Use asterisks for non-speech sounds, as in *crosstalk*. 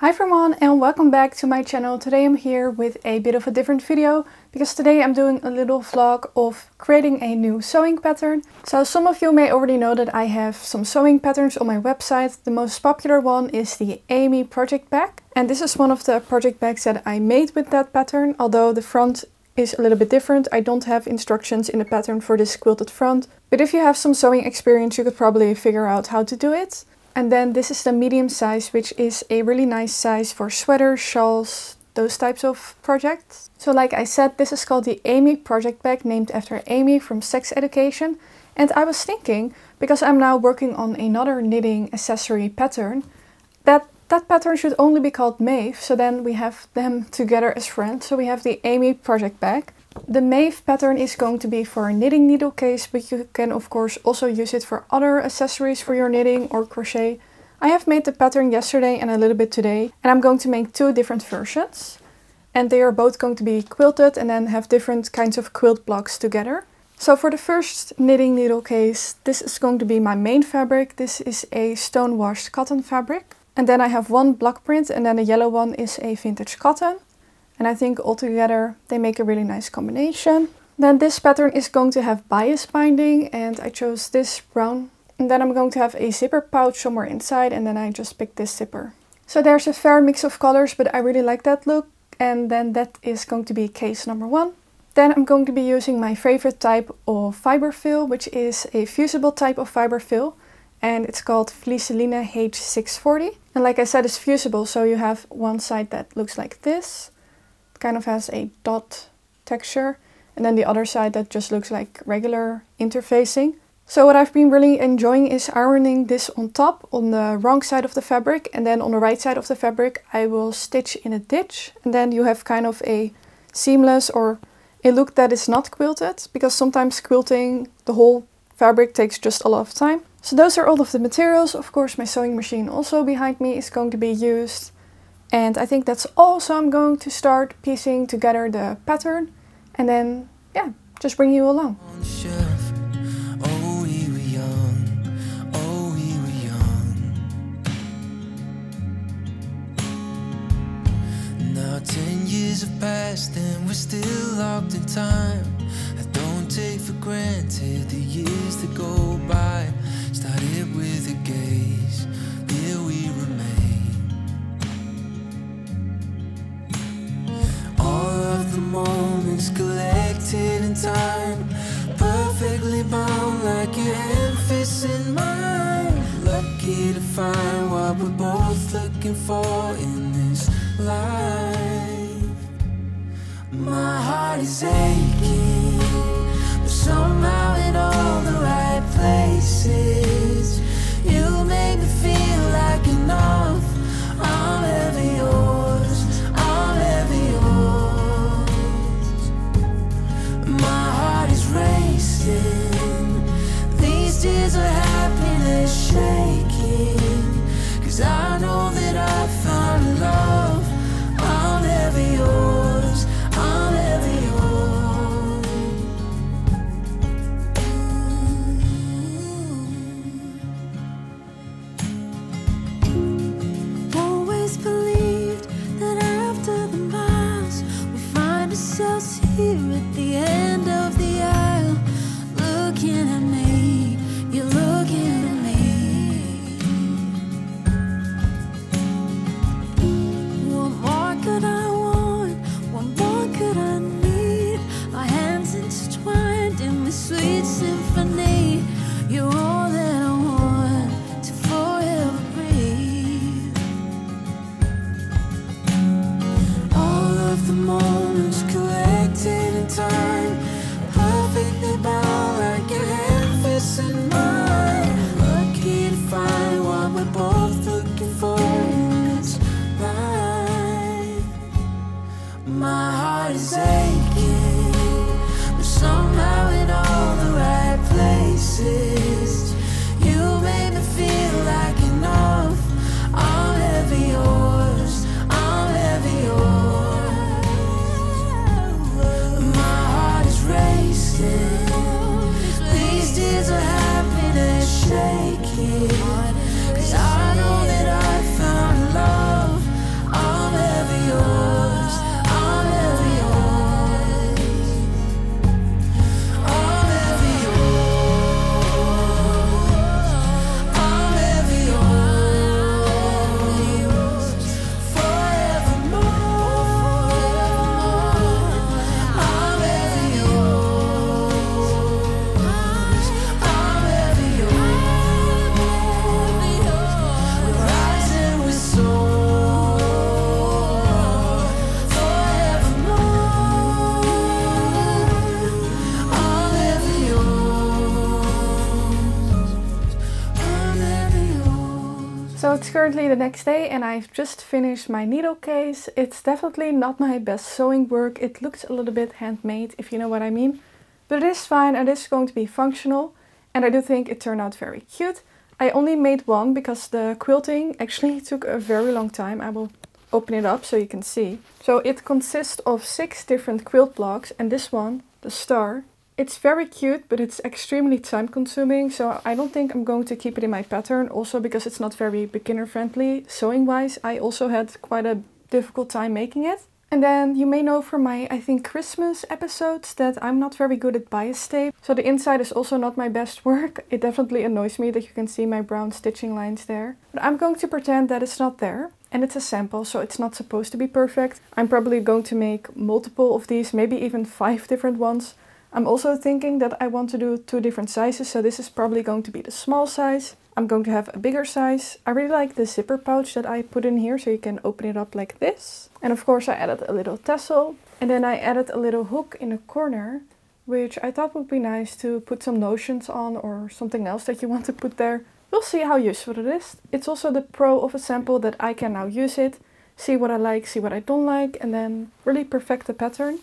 Hi everyone and welcome back to my channel. Today I'm here with a bit of a different video because today I'm doing a little vlog of creating a new sewing pattern. So some of you may already know that I have some sewing patterns on my website. The most popular one is the Aimee project bag and this is one of the project bags that I made with that pattern although the front is a little bit different. I don't have instructions in the pattern for this quilted front but if you have some sewing experience you could probably figure out how to do it. And then this is the medium size, which is a really nice size for sweaters, shawls, those types of projects. So like I said, this is called the Aimee project bag, named after Aimee from Sex Education. And I was thinking, because I'm now working on another knitting accessory pattern, that that pattern should only be called Maeve, so then we have them together as friends. So we have the Aimee project bag. The Maeve pattern is going to be for a knitting needle case, but you can of course also use it for other accessories for your knitting or crochet. I have made the pattern yesterday and a little bit today, and I'm going to make two different versions. And they are both going to be quilted and then have different kinds of quilt blocks together. So for the first knitting needle case, this is going to be my main fabric. This is a stone washed cotton fabric. And then I have one block print and then the yellow one is a vintage cotton. And I think altogether they make a really nice combination. Then this pattern is going to have bias binding and I chose this brown. And then I'm going to have a zipper pouch somewhere inside and then I just picked this zipper. So there's a fair mix of colors, but I really like that look. And then that is going to be case number one. Then I'm going to be using my favorite type of fiber fill, which is a fusible type of fiber fill. And it's called Vlieseline H640. And like I said, it's fusible, so you have one side that looks like this kind of has a dot texture and then the other side that just looks like regular interfacing. So what I've been really enjoying is ironing this on top on the wrong side of the fabric and then on the right side of the fabric I will stitch in a ditch and then you have kind of a seamless or a look that is not quilted because sometimes quilting the whole fabric takes just a lot of time. So those are all of the materials. Of course my sewing machine also behind me is going to be used. And I think that's all. So I'm going to start piecing together the pattern and then, yeah, just bring you along. Oh, oh, ten years have passed and we're still locked in time. I don't take for granted the years that go by. Started with a gaze, Lucky to find what we're both looking for in this life. My heart is aching But somehow in all the ourselves here at the end of the aisle looking at me, you're looking at me. What more could I want? What more could I need? Our hands intertwined in this sweet symphony. You're all that I want to forever breathe. All of the moments currently the next day and I've just finished my needle case. It's definitely not my best sewing work. It looks a little bit handmade, if you know what I mean. But it is fine and it is going to be functional. And I do think it turned out very cute. I only made one because the quilting actually took a very long time. I will open it up so you can see. So it consists of six different quilt blocks and this one, the star, it's very cute, but it's extremely time consuming, so I don't think I'm going to keep it in my pattern. Also because it's not very beginner friendly sewing wise. I also had quite a difficult time making it. And then you may know from my, I think, Christmas episodes that I'm not very good at bias tape. So the inside is also not my best *laughs* work. It definitely annoys me that you can see my brown stitching lines there. But I'm going to pretend that it's not there. And it's a sample, so it's not supposed to be perfect. I'm probably going to make multiple of these, maybe even five different ones. I'm also thinking that I want to do two different sizes, so this is probably going to be the small size. I'm going to have a bigger size. I really like the zipper pouch that I put in here, so you can open it up like this. And of course I added a little tassel. And then I added a little hook in the corner, which I thought would be nice to put some notions on or something else that you want to put there. We'll see how useful it is. It's also the pro of a sample that I can now use it, see what I like, see what I don't like, and then really perfect the pattern.